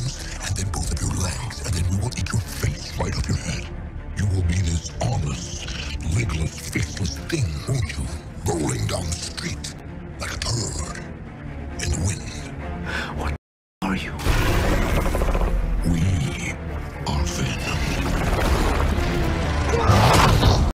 arms, and then both of your legs, and then we will eat your face right off your head. You will be this armless, legless, faceless thing, won't you? Rolling down the street like a bird in the wind. What are you?